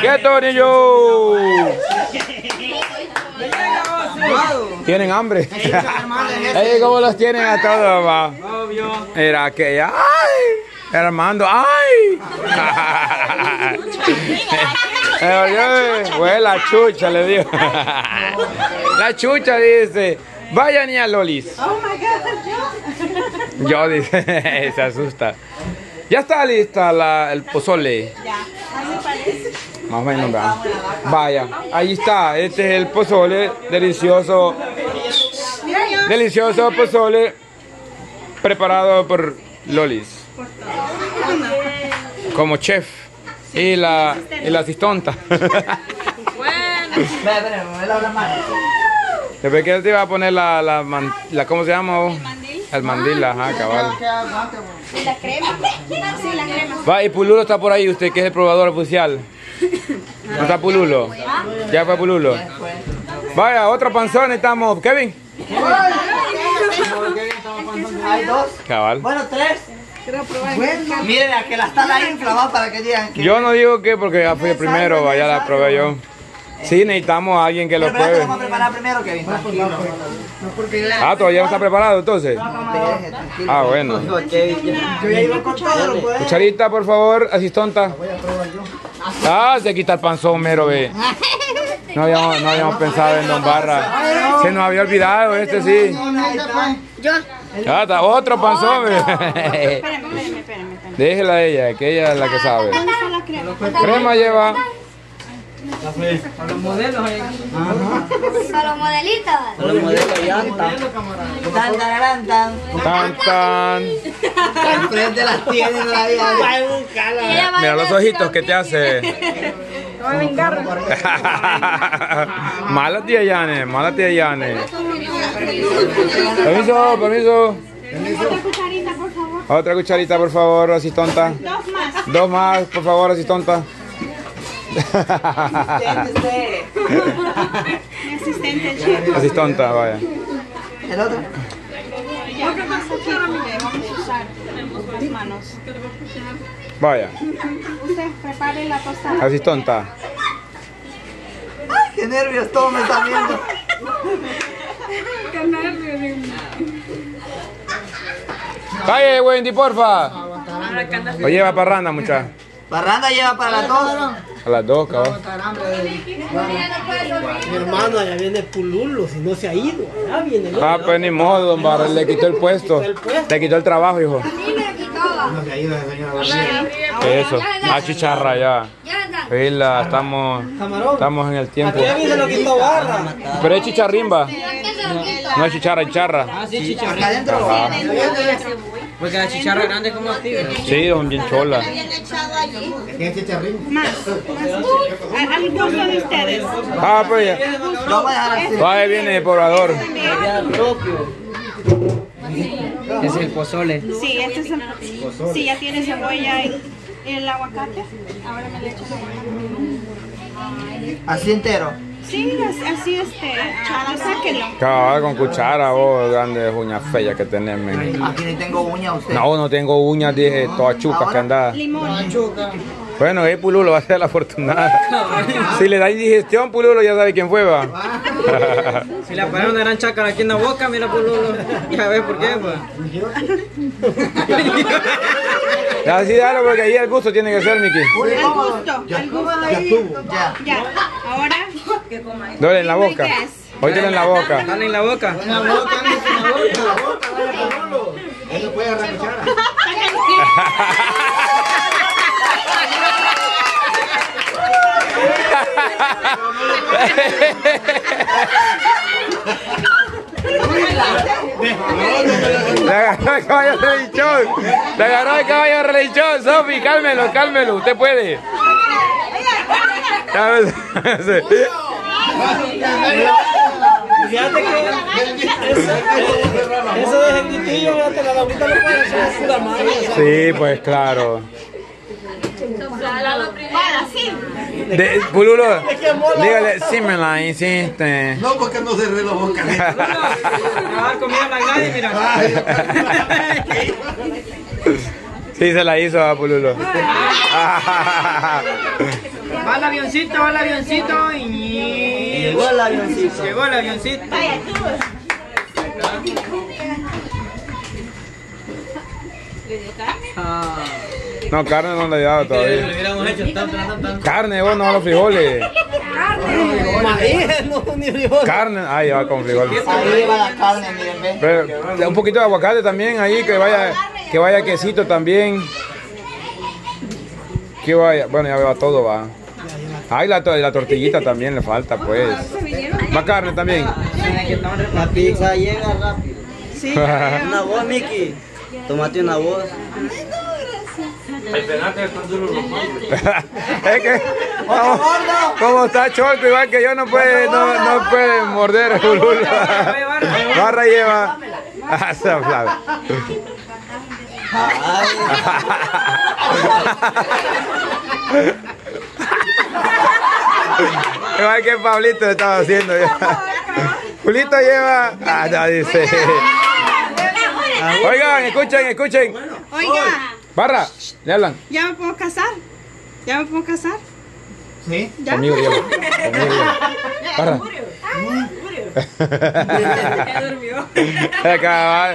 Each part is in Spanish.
¡Quieto, niño! ¿Tienen hambre? Ey, ¿Cómo los tienen a todos, va? Era que ya. ¡Ay! Armando, ¡ay! Eh, Fue la chucha, le digo. La chucha dice. Vaya niña Lolis. Oh my God, yo. Yo dice, se asusta. Ya está lista la, el pozole. Ya. Más o menos, ¿verdad? Vaya, ahí está. Este es el pozole delicioso. Delicioso pozole preparado por Lolis. Como chef. Y la, y la asistonta. Después que él te iba a poner la, la, la ¿cómo se llama? vos? El mandil, ajá, cabal. ¿Y la crema? Sí, la crema. Va, y Pululo está por ahí, usted que es el probador oficial. ¿No está Pululo? Ya fue Pululo. Vaya, otro panzón estamos. Kevin. Hay dos. Cabal. Bueno, tres. Miren, a que la está la inflamada para que digan que. Yo no digo que porque ya fui el primero, vaya la probé yo. Sí, necesitamos a alguien que lo pruebe. vamos a preparar primero, Kevin. Tranquilo. Ah, todavía no está preparado entonces. Ah, bueno. Yo ya iba con todo, pues. Cucharita, por favor, asistonta. Ah, se quita el panzón, mero, ve. No habíamos, no habíamos pensado en Don Barra. Se nos había olvidado este, sí. Ah, está otro panzón, ve. Espérame, espérame, espérame. Déjela a ella, que ella es la que sabe. ¿Dónde está la crema? Crema lleva. Para los modelitos. Los modelos llanta. Tan, tararán, tan. Tan, tan. Enfrente las tienen la vida. Mira los ojitos que te hace. mala tía Yane, mala tía Yane. Permiso, permiso. Otra cucharita, por favor. Otra cucharita, por favor, asistonta. Dos más. Dos más, por favor, asistonta. Mi asistente, el chef. Asistonta, vaya. El otro. Ya, más aquí porque vamos a usar las manos. Vaya, Usted prepare la tostada. asistonta. Ay, qué nervios, todos me están viendo. Calle, Wendy, porfa. O lleva parranda, muchacha. Parranda lleva para las dos. A las dos, cabrón. Mi hermano, allá viene Pululo, si no se ha ido. Allá viene el Ah, pues ni modo, don Barra, le quitó el puesto. Le quitó el trabajo, hijo. Eso, a chicharra ya. Fila, estamos, estamos en el tiempo. Pero es chicharrimba, no es chicharra, es charra. Ah, sí, chicharra. Acá adentro. Porque la chicharra grande como activa. Sí, son bien cholas. Más. más. Al gusto de ustedes. Ah, pues ya. Lo voy a dejar así. Ahí viene el poblador. Es el pozole. Sí, este es el... Sí, ya tiene cebolla y el aguacate. Ahora me le echo el aguacate. Así entero. Sí, así, este, ah, sáquenlo. Cabal con cuchara, vos, grandes uñas feas que tenés, men. Aquí ni tengo uña usted. No, no tengo uñas, dije, todas chucas que andas. Limón. Bueno, eh, Pululo va a ser la afortunada. Si le da indigestión, Pululo ya sabe quién fue, va. Si le ponen una gran chácara aquí en la boca, mira Pululo. Ya ves por qué, pues. Así dale, porque ahí el gusto tiene que ser, Miki. Al gusto, al gusto. Ya. Ya, ahora. Dale en la boca. Hoy tiene en la boca. Dale en la boca. Le agarró el caballo religión. Le agarró el caballo religión. Sofi, cálmelo, cálmelo. Usted puede. Sí, pues claro. De, Pululo, dígale, sí me la hiciste. No, porque no cerré la boca. Me va a dar comida la Gladys, mira. Sí, se la hizo a Pululo. Va el avioncito, va el avioncito y... Llegó el avioncito. Llegó el avioncito. No, carne no le he dado Le todavía. hubiéramos hecho. Carne, vos no los frijoles. Carne, ahí va con frijoles. Ahí va la carne, miren, ve. Pero un poquito de aguacate también ahí, que vaya, que vaya quesito también. Que vaya, bueno, ya va todo, va. Ay, la, la tortillita también le falta, pues. Va carne también. La pizza llega rápido. Sí. Una voz, Miki. Tómate una voz. es que como, como está choco igual que yo no puede no, no puede morder el barra lleva. Ah, igual que Pablito estaba haciendo ya. Julito lleva ah no dice oigan escuchen escuchen Oiga, barra le hablan ¿ya me puedo casar? ¿Ya me puedo casar? ¿Sí? ¿Ya? Conmigo lleva. Conmigo. Barra. Acá,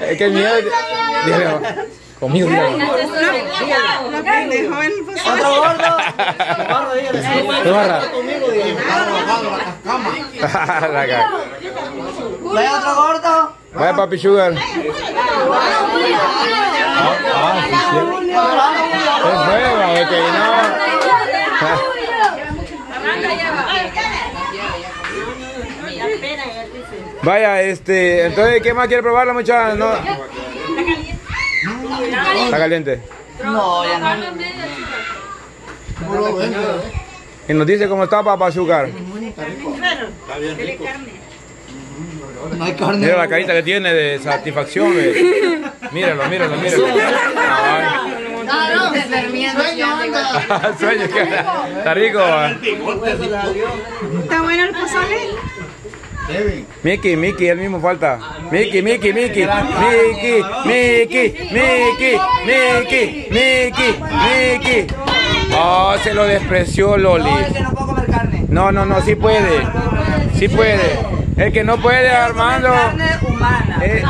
Es que el miedo. Dígale, Conmigo, dígale. Pendejo pozole. Otro gordo. ¿Qué barra? Conmigo, La cara. ¿Vaya otro gordo? Vaya, papi Sugar. Ah, sí, sí. Es nueva, es que no. Vaya, este, entonces, ¿qué más quiere probar la muchacha? No. Está caliente. No, ya no. Y nos dice cómo está papá azúcar. No hay carne. Mira la carita que tiene de satisfacción. Míralo, míralo, míralo. Ah, Sueño, que está rico. ¿Está bueno el pozole? Miki, Miki, el mismo falta. Miki, Miki, Miki, Miki, Miki, Miki, Miki, Miki, Miki. Oh, se lo despreció Loli. No, no. No, no, no, sí puede. Sí puede. El que no puede, Armando. Humana. Eh,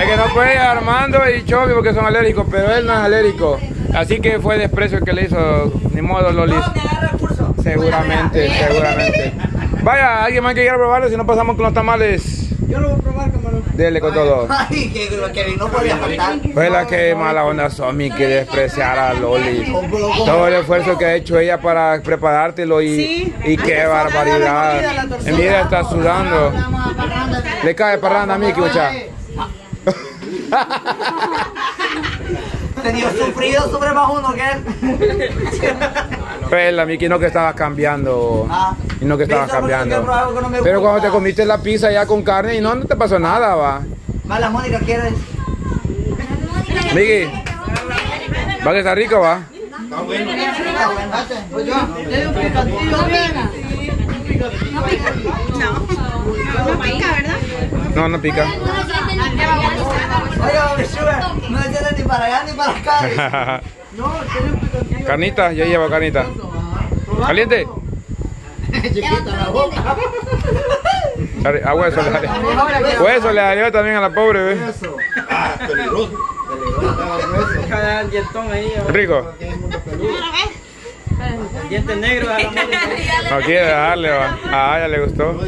el que no puede, Armando y Chobi porque son alérgicos, pero él no es alérgico. Así que fue desprecio el que le hizo. Ni modo, Loli. No, me agarra el curso. Seguramente, seguramente. Vaya, alguien más que quiera probarlo, si no pasamos con los tamales. Yo lo voy a probar, camarón. Dele con todo. Ay, que, que no podía faltar. Pues la que mala onda Somi que despreciar a Loli. Todo el esfuerzo que ha hecho ella para preparártelo y, Sí. y qué barbaridad. Mira, está sudando. Le cae parranda a mí, que mucha. Tenía sufrido, sufre más uno que él. Pues la Miki no que estabas cambiando. Ah. Y no que porque cambiando. que no Pero cuando te comiste la pizza ya con carne y no, no te pasó nada, va. Va, la Mónica quiere. Miki, va que está rico, va. Pues. No. No pica, ¿verdad? No, no pica. Sugar, no ni para allá ni para acá. Carnita, ya lleva carnita. ¿Caliente? Chiquita a hueso le le también a la pobre, ve. Rico. No quiere darle, va. Ah, le gustó.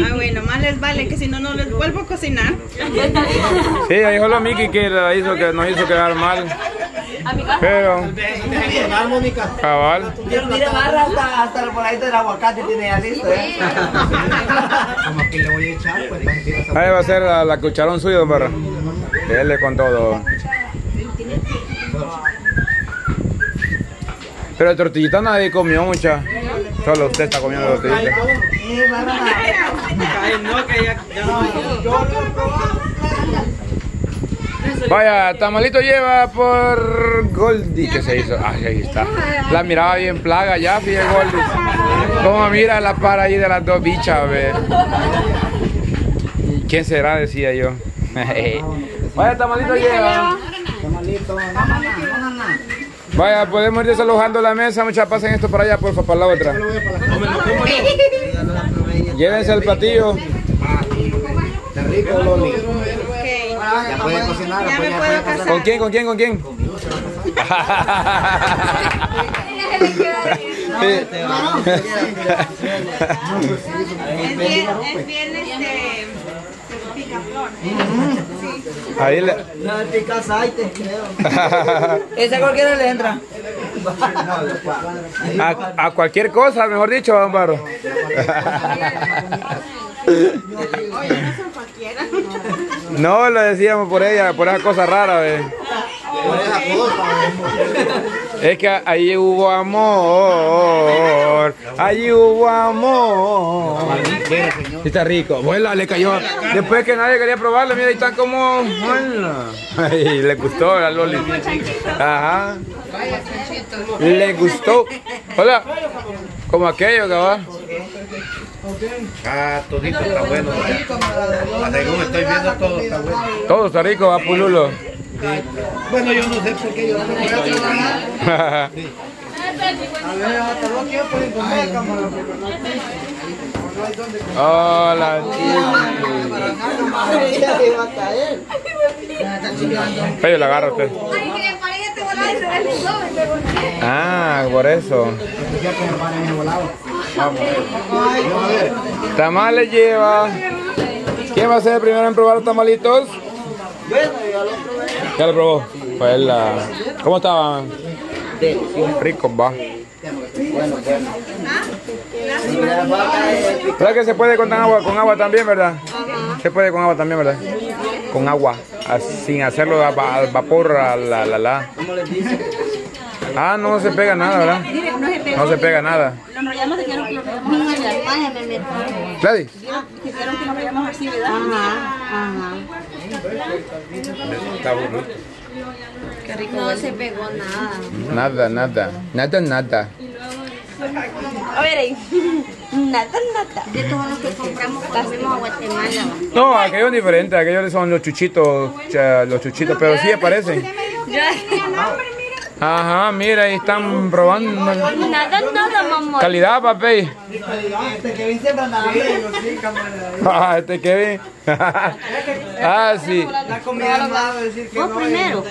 Ah, bueno, más les vale que si no, no les vuelvo a cocinar. Sí, ahí dijo la Miki que la hizo, que nos hizo quedar mal. Pero, cabal. Mire, mire, barra hasta, hasta el voladito del aguacate tiene ya listo, ¿eh? Ahí va a ser la, la cucharón suyo, don Barra. Dele con todo. Pero el tortillita nadie comió mucha. Solo usted está comiendo no, que no. Vaya, tamalito lleva por Goldie. ¿Qué se hizo? Ay, ahí está. La miraba bien plaga ya, fíjate Goldie. Cómo mira la para ahí de las dos bichas, ve. ¿Quién será? Decía yo. Vaya, tamalito lleva. Tamalito, Vaya, podemos ir desalojando la mesa. Muchas pasen esto para allá, por favor, para la otra. Llévense el platillo. Está rico, Loli. Ya puede cocinar, Ya me ya puedo puede casar. ¿Con quién? ¿Con quién? ¿Con quién? Es bien, es bien este picaflor. Ahí le... No, pica aceite, creo. Esa cualquiera le entra. A, a cualquier cosa, mejor dicho, don Barro. Oye, no son cualquiera. No, lo decíamos por ella, por esa cosa rara, ve. Por esa cosa. Es que ahí hubo amor, allí hubo amor. Sí Está rico. Vuela, le cayó. Después que nadie quería probarlo, mira, ahí están como. Ay, le gustó a la Loli. Ajá. Le gustó. Hola. Como aquello, cabal. Ah, todito está bueno. Según estoy viendo todo está bueno. Todo está rico, va Pululo. Bueno, yo no sé por qué yo no me A ver, hasta dos que pueden comer, cámara. Hola, Pero la agarra usted. Ah, por eso. Tamales lleva. ¿Quién va a ser el primero en probar los tamalitos? ¿Ya lo probó? Pues la... ¿Cómo estaban? Ricos, va. ¿Verdad que se puede con agua, con agua también, verdad? Se puede con agua también, ¿verdad? Con agua, ah, sin hacerlo al vapor, a la, la, la. Ah, no se pega nada, ¿verdad? No se pega nada. Enrollamos, dijeron que lo enrollamos así. Gladys, Dijeron que lo enrollamos así, ¿verdad? Está bueno. No se pegó nada. Nada, nada. Nada, nada. A ver ahí. Nada, nada. De todos los que compramos cuando fuimos a Guatemala. No, aquellos diferentes. Aquellos son los chuchitos, los chuchitos, pero sí aparecen. Ajá, mira, ahí están probando. Nada, nada, mamá. Calidad, papi. Este Kevin siempre anda viendo, sí, cámara. Ah, este Kevin. ah, sí. La comida es malo decir que Vos no. primero.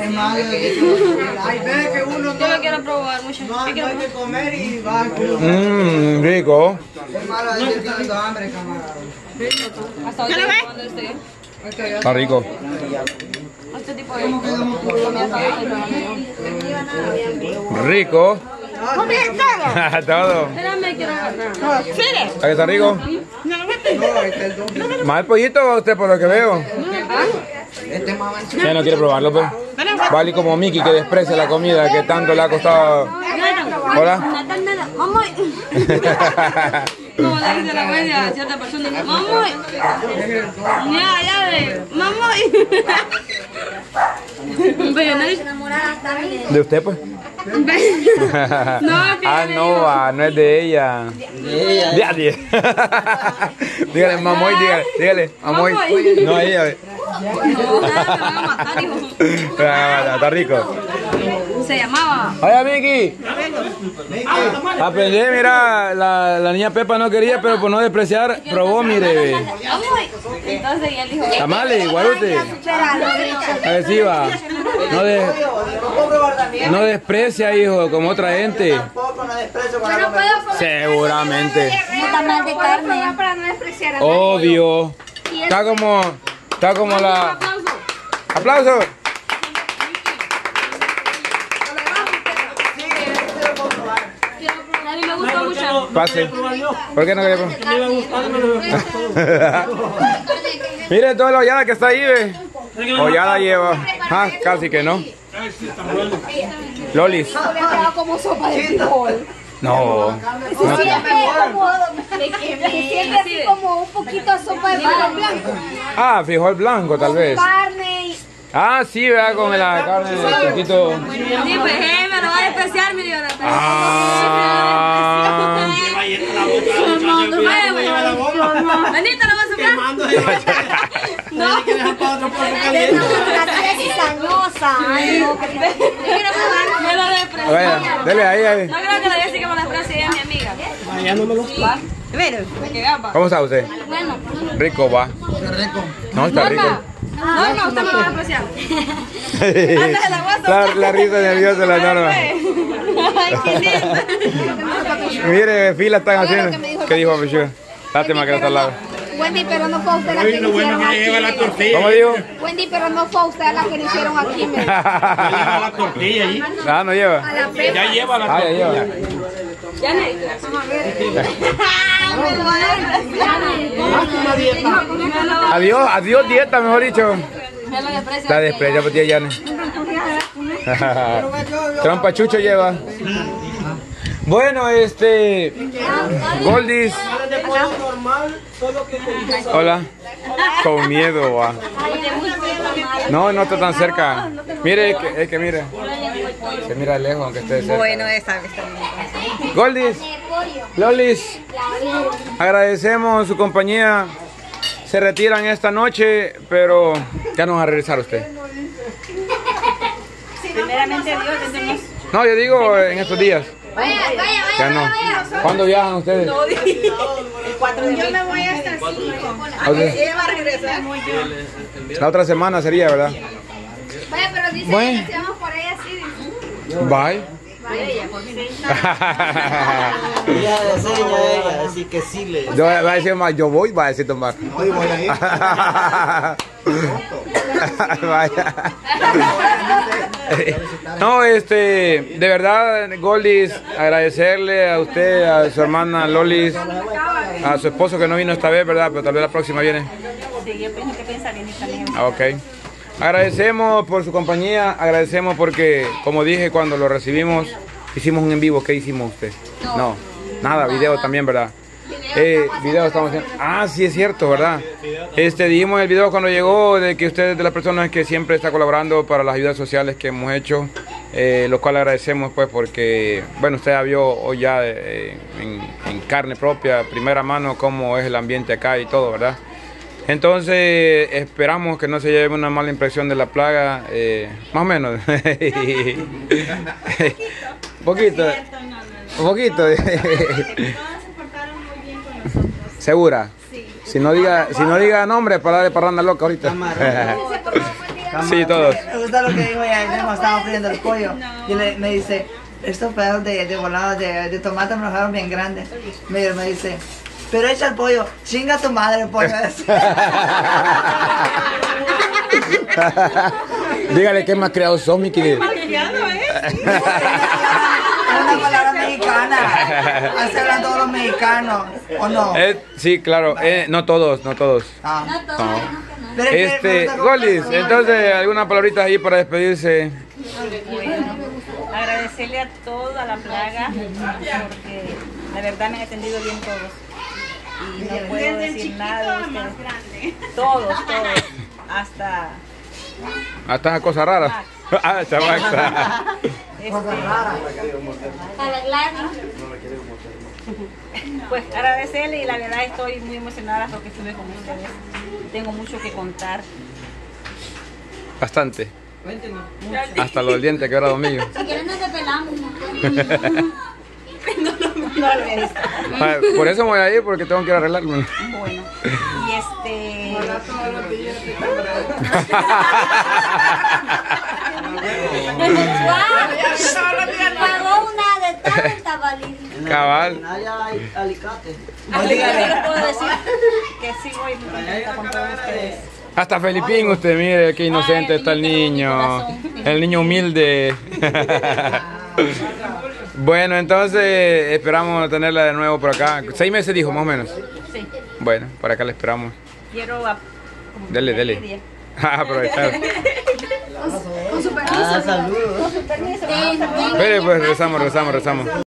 Es malo decir Hay veces que uno no, Yo lo quiero probar mucho. no, hay que comer y va. Mmm, rico. Es malo decir que ando hambre, camarada. Hasta hoy este. Está rico. Este tipo de Rico. Todo. Espérame, quiero agarrar. ¿A que está rico? ¿Más el pollito usted por lo que veo? Ya no quiere probarlo, pues. Vale como Mickey que desprecia la comida que tanto le ha costado. Hola. Como dice la cierta persona. Ya, ya ve. No. ¿De usted, pues? No, ah, no, ah, no es de ella. De ella. dígale, mamoy, dígale, dígale, mamoy. No, ella. No, nada, te van a matar, hijo. Está rico. Se llamaba. Oye, Miki. Aprendí, mira, la, la niña Pepa no quería, pero por no despreciar, probó, mire. Entonces ya él dijo. Tamales, guarote. A ver si va. No, de, no desprecia, hijo, como otra gente. Seguramente. Obvio. Está como, está como la. Aplauso. Pase. ¿Por qué no quería probar? Me iba a gustar, me lo Mire toda la hollada que está ahí, ve. Hollada lleva. Ah, casi que no. Lolis. como sopa de frijol. No. siempre así como un poquito sopa de frijol blanco. Ah, frijol blanco tal vez. Carne Ah, sí, vea, con la carne un poquito. Sí, pues me lo va a despreciar, mi Dios. Bendito, lo va a soplar. No le quieres para otro polvo caliente. La cizañosa. Ay, no. Vaya, dele ahí, ahí. No creo que la Jessica me lo desprecie, es mi amiga. Vaya, no me. ¿Cómo está usted? Bueno. Rico, va. No, está rico. No, no, usted me va a de la. La, la risa nerviosa de la norma. Qué lindo. Mire, fila están haciendo. ¿Qué dijo Pichu? Lástima que no está al lado. Wendy, pero no fue usted la que le hicieron aquí. ¿Cómo dijo? Wendy, pero no fue usted la que le hicieron aquí. me- la tortilla ahí. Ah, no lleva. Ya lleva la Ah, ya lleva. Adiós, adiós dieta, mejor dicho. La desprecia, pues tía Yane. Trompa chucho lleva. Bueno, este. Goldis. Hola. Con miedo, va. No, no está tan cerca. Mire, es que, es que mire. Se mira lejos, aunque esté cerca. Bueno, esa está bien. Goldis. Lolis. Agradecemos su compañía. Se retiran esta noche, pero ya no va a regresar usted. Primeramente Dios, tenemos No, yo digo en estos días. Vaya, vaya, vaya. Ya no. ¿Cuándo viajan ustedes? el 4 de Yo me voy hasta el 5. ¿A usted? Ella va a regresar. La otra semana sería, ¿verdad? Vaya, pero dice Bueno. que si vamos por ahí así. dice. Bye. Ya de seña ella, así que sí le. Yo va a decir más, yo voy, va a decir tomar. Hoy voy a ir. Vaya. No, este, de verdad, Goldis, agradecerle a usted, a su hermana Lolis, a su esposo que no vino esta vez, ¿verdad? Pero tal vez la próxima viene. Sí, yo pienso que piensa bien también. Ah, Ok. Agradecemos por su compañía, agradecemos porque, como dije, cuando lo recibimos, hicimos un en vivo. ¿Qué hicimos usted? No, nada, video también, ¿verdad? Eh, video estamos haciendo. Ah, sí, es cierto, ¿verdad? Este, dijimos el video cuando llegó de que usted es de las personas que siempre está colaborando para las ayudas sociales que hemos hecho, eh, lo cual agradecemos, pues, porque, bueno, usted ya vio hoy ya eh, en, en carne propia, primera mano, cómo es el ambiente acá y todo, ¿verdad? Entonces esperamos que no se lleve una mala impresión de la plaga, eh, más o menos. un poquito. Un poquito. Todos se portaron muy bien con ¿Segura? Si no diga, si no diga nombre para darle parranda loca ahorita. sí, todos. Me gusta lo que dijo ella cuando estaba friendo el pollo. Y le, me dice, estos pedazos de, de volado de, de tomate me los dejaron bien grandes. Me, me dice, pero echa el pollo, chinga tu madre el pollo. Dígale que más creados son, mi querido. Es una palabra mexicana. Así hablan todos los mexicanos, ¿o no? Eh, sí, claro. eh, no todos, no todos. Ah. No. Pero es que- Este, pero- Golis, entonces, ¿alguna palabrita ahí para despedirse? Agradecerle a toda la plaga porque de verdad me han atendido bien todos. Y no puedo decir nada de. Todos, todos. Hasta Hasta esa cosa rara. Ah, chamaca. este, Arreglar. pues agradecerle y la verdad estoy muy emocionada porque estuve con ustedes. Tengo mucho que contar. Bastante. Hasta los dientes que era domingo. Si quieres nos depelamos. No lo he visto. Ah, Por eso me voy a ir, porque tengo que ir a arreglarme. Bueno, y este. Pagó una de tanta. Cabal. Allá hay alicate. Puedo decir que sí voy muy contenta con todos ustedes. Hasta Felipín, usted mire qué inocente Ay, está el niño. El niño humilde. Bueno, entonces esperamos tenerla de nuevo por acá. Seis meses dijo, más o menos. Sí, Bueno, por acá la esperamos. quiero. a- Dele, dele. quería. Aprovechar. Con su permiso. Ah, saludos. Ven, ven. Espere, pues rezamos, rezamos, rezamos.